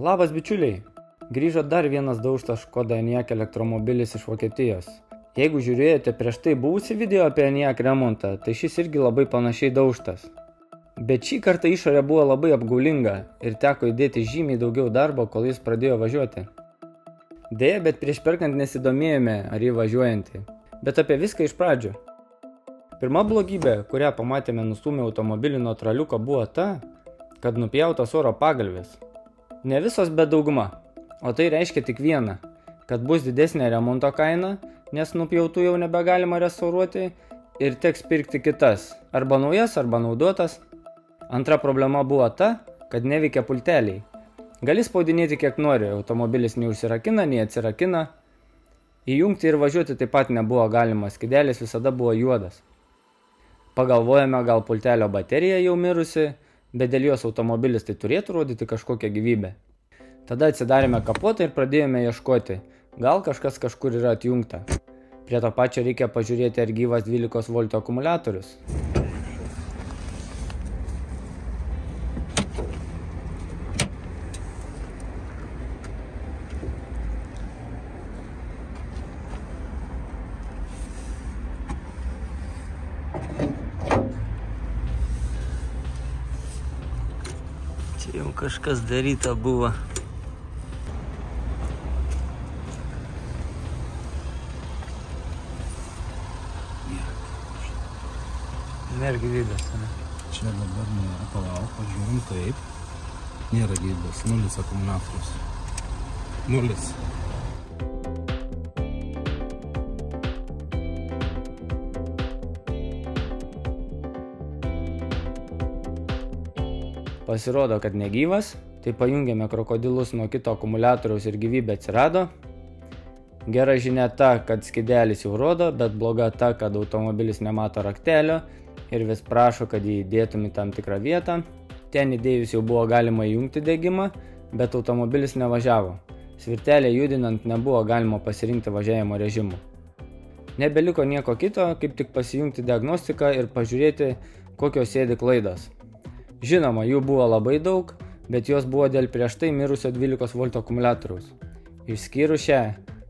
Labas bičiuliai! Grįžo dar vienas daužtas Škoda Enyaq elektromobilis iš Vokietijos. Jeigu žiūrėjote prieš tai buvusi video apie Enyaq remontą, tai šis irgi labai panašiai daužtas. Bet šį kartą išorė buvo labai apgaulinga ir teko įdėti žymiai daugiau darbo, kol jis pradėjo važiuoti. Deja, bet prieš perkant nesidomėjome, ar jį važiuojanti. Bet apie viską iš pradžių. Pirma blogybė, kurią pamatėme nustumę automobilį nuo traliuko, buvo ta, kad nupjautas oro pagalvės. Ne visos, bet dauguma. O tai reiškia tik vieną, kad bus didesnė remonto kaina, nes nupjautų jau nebegalima restauruoti ir teks pirkti kitas, arba naujas, arba naudotas. Antra problema buvo ta, kad neveikia pulteliai. Gali spaudinėti kiek nori, automobilis nei užsirakina, nei atsirakina. Įjungti ir važiuoti taip pat nebuvo galima, skidelis visada buvo juodas. Pagalvojame, gal pultelio baterija jau mirusi, bet dėl jos automobilis tai turėtų rodyti kažkokią gyvybę. Tada atsidarėme kapotą ir pradėjome ieškoti, gal kažkas kažkur yra atjungta. Prie to pačio reikia pažiūrėti, ar gyvas 12 V akumuliatorius. Čia jau kažkas daryta buvo. Nėra gyvybės, ne? Čia dabar nėra, palauk, pažiūrim taip. Nėra gyvybės, nulis akumuliatorius. Nulis. Pasirodo, kad negyvas, tai pajungėme krokodilus nuo kito akumuliatoriaus ir gyvybė atsirado. Gera žinia ta, kad skidelis jau rodo, bet bloga ta, kad automobilis nemato raktelio ir vis prašo, kad jį įdėtum į tam tikrą vietą. Ten įdėjus jau buvo galima įjungti degimą, bet automobilis nevažiavo. Svirtelė judinant nebuvo galima pasirinkti važiavimo režimų. Nebeliko nieko kito, kaip tik pasijungti diagnostiką ir pažiūrėti, kokios sėdi klaidos. Žinoma, jų buvo labai daug, bet jos buvo dėl prieš tai mirusio 12 V akumuliatoriaus. Išskyrus šią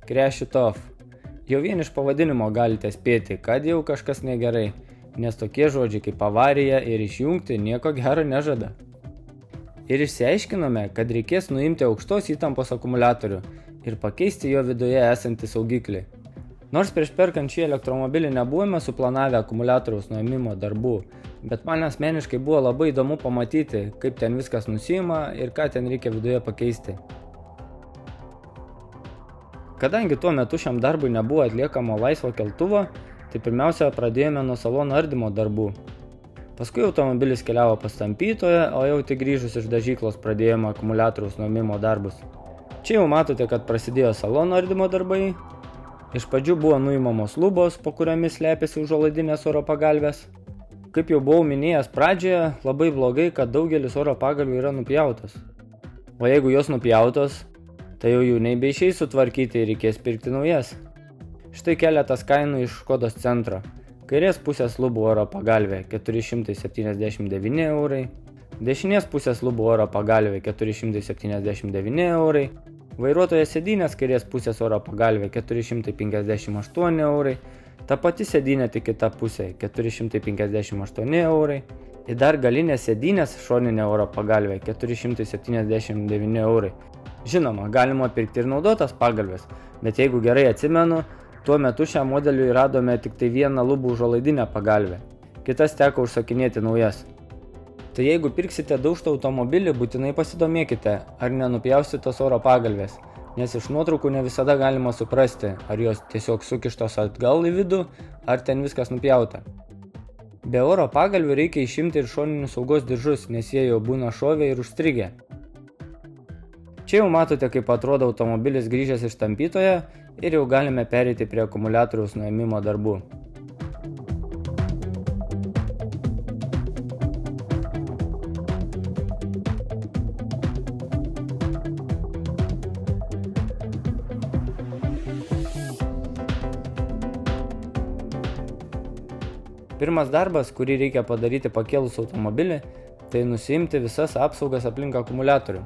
Crash It Off. Jau vien iš pavadinimo galite spėti, kad jau kažkas negerai, nes tokie žodžiai kaip avarija ir išjungti nieko gero nežada. Ir išsiaiškinome, kad reikės nuimti aukštos įtampos akumuliatorių ir pakeisti jo viduje esantį saugiklį. Nors prieš perkant šį elektromobilį nebuvome suplanavę akumuliatoriaus nuėmimo darbų, bet man asmeniškai buvo labai įdomu pamatyti, kaip ten viskas nusima ir ką ten reikia viduje pakeisti. Kadangi tuo metu šiam darbui nebuvo atliekamo laisvo keltuvo, tai pirmiausia pradėjome nuo salono ardymo darbų. Paskui automobilis keliavo pas tampytoją, o jau tik grįžus iš dažyklos pradėjome akumuliatoriaus nuėmimo darbus. Čia jau matote, kad prasidėjo salono ardymo darbai. Iš pradžių buvo nuimamos lubos, po kuriomis slepiasi užuolaidinės oro pagalbės. Kaip jau buvau minėjęs pradžioje, labai blogai, kad daugelis oro pagalvių yra nupjautos. O jeigu jos nupjautos, tai jau jų nebeišiai sutvarkyti ir reikės pirkti naujas. Štai keletas kainų iš Škodos centro. Kairės pusės lubų oro pagalvė 479 eurai, dešinės pusės lubų oro pagalvė 479 eurai, vairuotojo sėdynės kairės pusės oro pagalvė 458 eurai, ta pati sėdynė tik kita pusė 458 eurai ir dar galinės sėdynės šoninė oro pagalvė 479 eurai. Žinoma, galima pirkti ir naudotas pagalbės, bet jeigu gerai atsimenu, tuo metu šiam modeliui radome tik tai vieną lubų užuolaidinę pagalvę. Kitas teko užsakinėti naujas. Tai jeigu pirksite daužtą automobilį, būtinai pasidomėkite, ar nenupjaustytos oro pagalvės, nes iš nuotraukų ne visada galima suprasti, ar jos tiesiog sukištos atgal į vidų, ar ten viskas nupjauta. Be oro pagalvių reikia išimti ir šoninius saugos diržus, nes jie jau būna šovę ir užstrigę. Čia jau matote, kaip atrodo automobilis grįžęs iš tampytoje ir jau galime pereiti prie akumuliatoriaus nuėmimo darbų. Pirmas darbas, kurį reikia padaryti pakėlus automobilį, tai nusiimti visas apsaugas aplink akumuliatorių.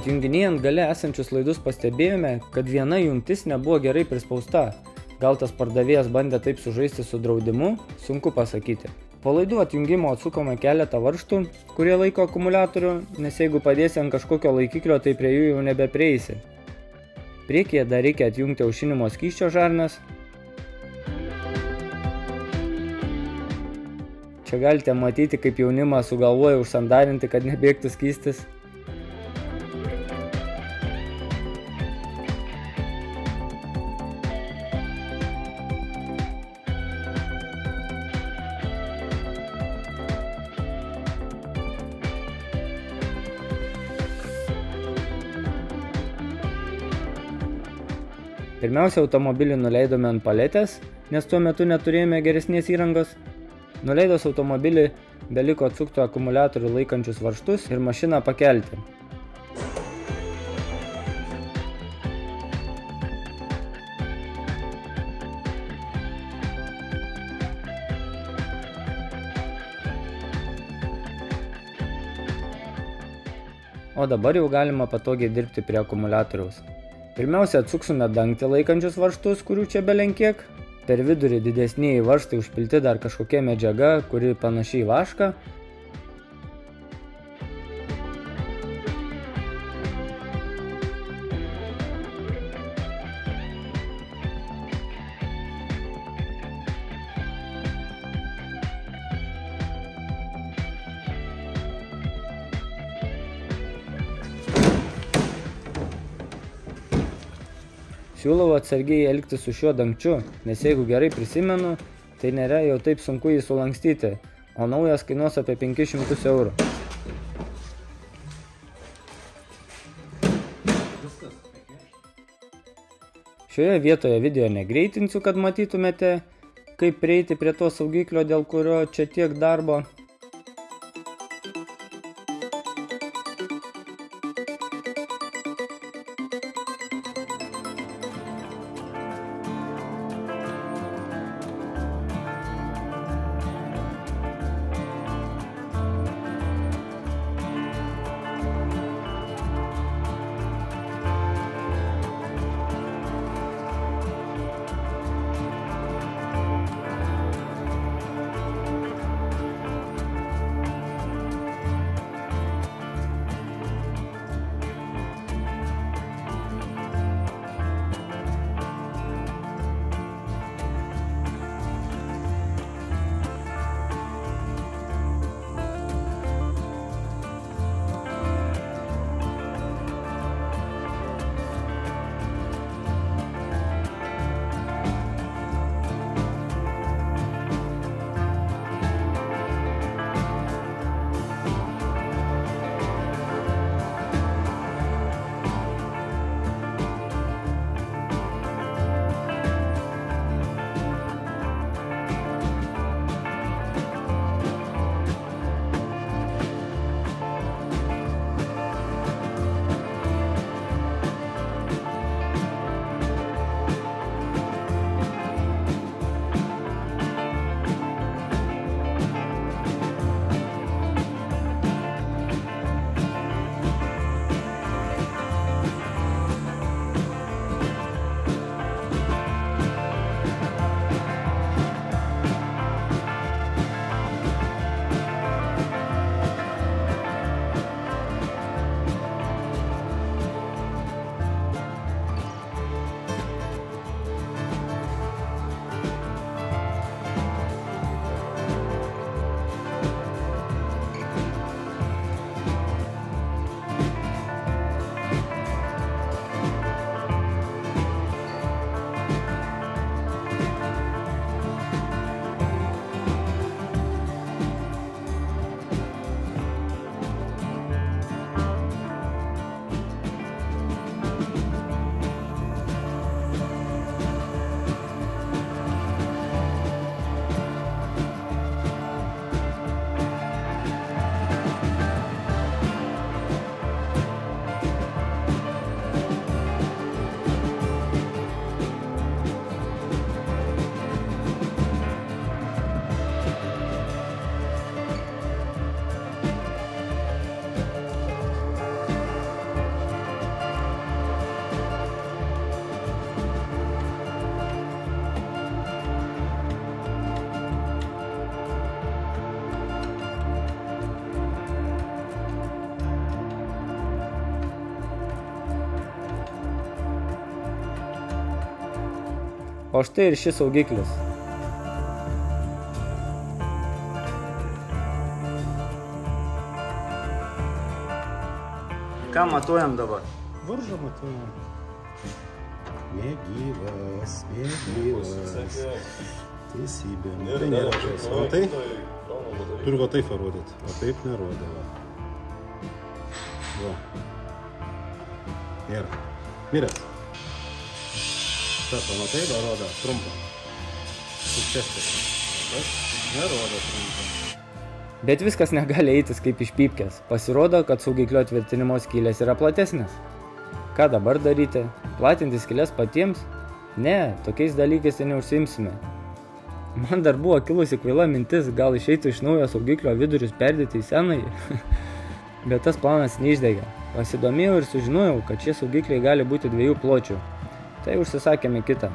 Atjunginėjant gale esančius laidus pastebėjome, kad viena jungtis nebuvo gerai prispausta. Gal tas pardavėjas bandė taip sužaisti su draudimu, sunku pasakyti. Po laidų atjungimo atsukome keletą varštų, kurie laiko akumuliatorių, nes jeigu padėsi ant kažkokio laikiklio, tai prie jų jau nebeprieisi. Priekyje dar reikia atjungti aušinimo skyščio žarnas. Čia galite matyti, kaip jaunimas sugalvoja užsandarinti, kad nebėgtų skystis. Pirmiausia, automobilį nuleidome ant paletės, nes tuo metu neturėjome geresnės įrangos. Nuleidus automobilį, beliko atsukti akumuliatorių laikančius varštus ir mašiną pakelti. O dabar jau galima patogiai dirbti prie akumuliatoriaus. Pirmiausia, atsuksime dangtį laikančius varžtus, kurių čia belenkiek. Per vidurį didesnėji varžtai užpilti dar kažkokia medžiaga, kuri panašiai vaška. Siūlau atsargiai elgtis su šiuo dangčiu, nes jeigu gerai prisimenu, tai nėra jau taip sunku jį sulankstyti, o naujas kainuos apie 500 eurų. Šioje vietoje video negreitinsiu, kad matytumėte, kaip prieiti prie to saugiklio, dėl kurio čia tiek darbo. O štai ir šis saugiklis. Ką matuojam dabar? Varžą matuojam. Negyvas, negyvas. Teisybė. Tai nėra žais. O tai turiu va taip parodyti. O taip nerodė. Va. Va. Nėra. Miręs. O matai, rodo trumpą. Sučestis. Nerodo trumpą. Bet viskas negali eitis kaip iš pypkės. Pasirodo, kad saugiklio tvirtinimo skylės yra platesnės. Ką dabar daryti? Platinti skylės patiems? Ne, tokiais dalykais tai neužsimsime. Man dar buvo kilusi kvaila mintis, gal išeitų iš naujo saugiklio vidurius perdėti į senąjį. Bet tas planas neišdegė. Pasidomėjau ir sužinojau, kad šie saugikliai gali būti dviejų pločių. Tai užsisakėme kitą.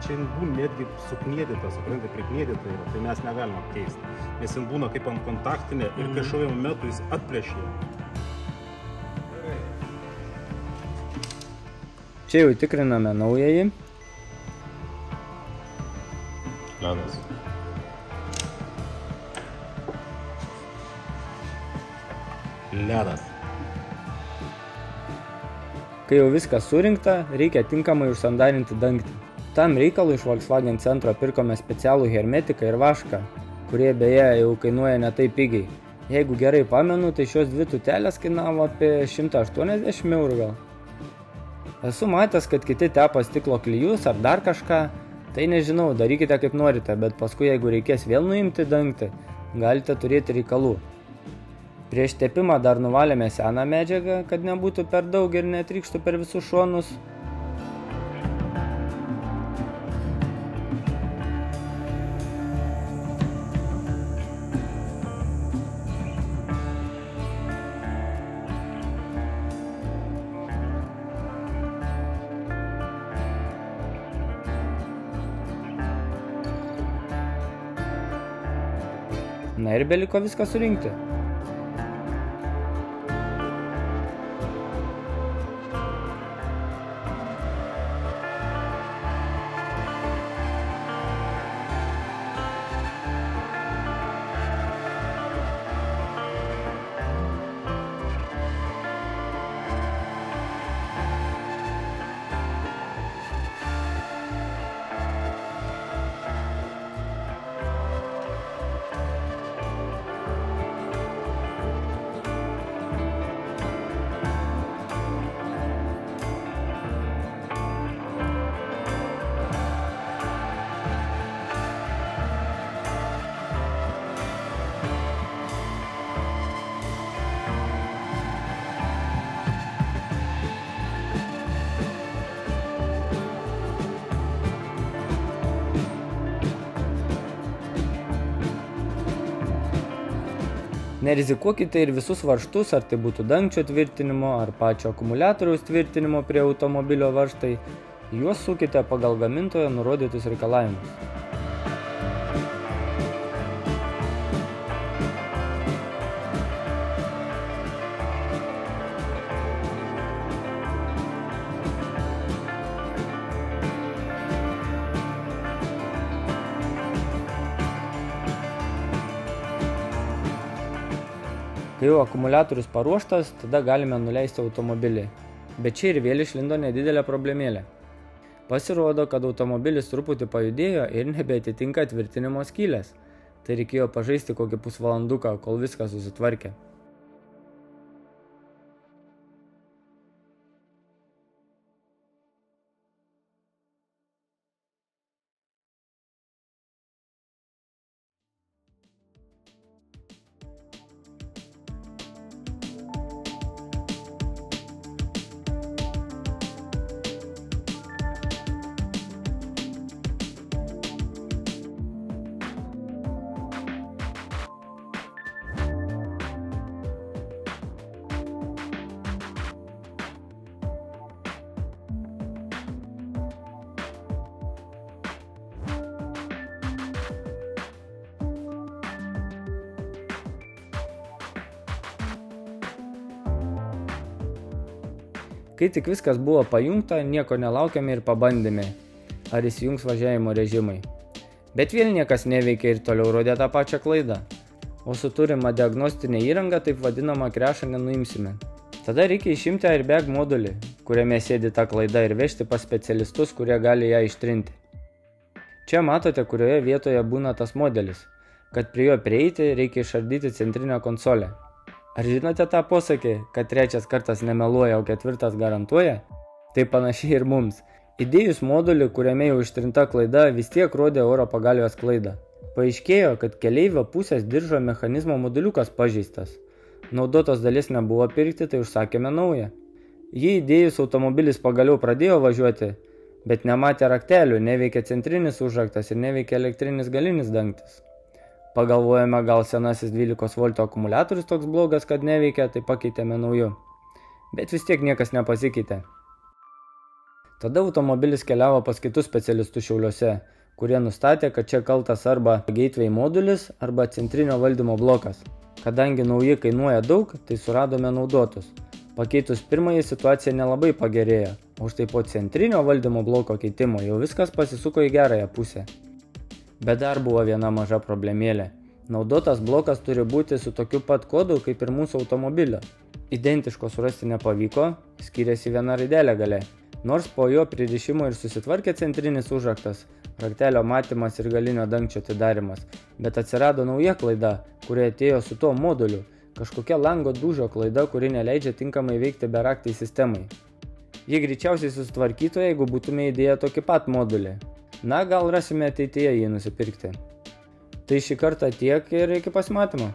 Čia būna netgi suknėdyta, suprantate, priknėdyta yra, tai mes negalim apkeisti. Nes jin būna kaip ant kontaktinė ir kažkokiu metu jis atplėšė. Čia jau tikriname naująjį. Ledas. Ledas. Kai jau viskas surinkta, reikia tinkamai užsandarinti dangtį. Tam reikalui iš Volkswagen centro pirkome specialų hermetiką ir vašką, kurie beje jau kainuoja netai pigiai. Jeigu gerai pamenu, tai šios dvi tutelės kainavo apie 180 eurų gal. Esu matęs, kad kiti tepa stiklo klyjus ar dar kažką, tai nežinau, darykite kaip norite, bet paskui jeigu reikės vėl nuimti dangtį, galite turėti reikalų. Prieš tepimą dar nuvalėme seną medžiagą, kad nebūtų per daug ir netrykštų per visus šonus. Na ir beliko viską surinkti. Nerizikuokite ir visus varžtus, ar tai būtų dangčio tvirtinimo, ar pačio akumuliatoriaus tvirtinimo prie automobilio varžtai, juos sukite pagal gamintojo nurodytus reikalavimus. Kai jau akumuliatorius paruoštas, tada galime nuleisti automobilį. Bet čia ir vėl išlindo nedidelė problemėlė. Pasirodo, kad automobilis truputį pajudėjo ir nebeatitinka tvirtinimo skylės. Tai reikėjo pažaisti kokį pusvalanduką, kol viskas susitvarkė. Kai tik viskas buvo pajungta, nieko nelaukėme ir pabandėme. ar įsijungs važiavimo režimai. Bet vėl niekas neveikia ir toliau rodė tą pačią klaidą. O su turima diagnostinė įranga, taip vadinama krešą, nenuimsime. Tada reikia išimti airbag modulį, kuriame sėdi ta klaida ir vežti pas specialistus, kurie gali ją ištrinti. Čia matote, kurioje vietoje būna tas modelis. Kad prie jo prieiti, reikia išardyti centrinę konsolę. Ar žinote tą posakį, kad trečias kartas nemeluoja, o ketvirtas garantuoja? Tai panašiai ir mums. Įdėjus modulį, kuriame jau ištrinta klaida, vis tiek rodė oro pagalvės klaidą. Paaiškėjo, kad keleivio pusės diržo mechanizmo moduliukas pažeistas. Naudotos dalies nebuvo pirkti, tai užsakėme naują. Jį įdėjus automobilis pagaliau pradėjo važiuoti, bet nematė raktelių, neveikė centrinis užraktas ir neveikė elektrinis galinis dangtis. Pagalvojame, gal senasis 12 V akumuliatorius toks blogas, kad neveikia, tai pakeitėme nauju. Bet vis tiek niekas nepasikeitė. Tada automobilis keliavo pas kitus specialistus šiauliuose, kurie nustatė, kad čia kaltas arba gateway modulis, arba centrinio valdymo blokas. Kadangi nauji kainuoja daug, tai suradome naudotus. Pakeitus pirmąjį situacija nelabai pagerėjo, o štai po centrinio valdymo bloko keitimo jau viskas pasisuko į gerąją pusę. Bet dar buvo viena maža problemėlė. Naudotas blokas turi būti su tokiu pat kodu kaip ir mūsų automobilio. Identiško surasti nepavyko, skiriasi viena raidelė gale. Nors po jo pririšimo ir susitvarkė centrinis užraktas, raktelio matymas ir galinio dangčio atidarimas, bet atsirado nauja klaida, kuri atėjo su tuo moduliu, kažkokia lango dūžio klaida, kuri neleidžia tinkamai veikti beraktai sistemai. Ji greičiausiai susitvarkytų, jeigu būtume įdėję tokį pat modulį, Na, gal rasime ateityje jį nusipirkti. Tai šį kartą tiek ir iki pasimatymo.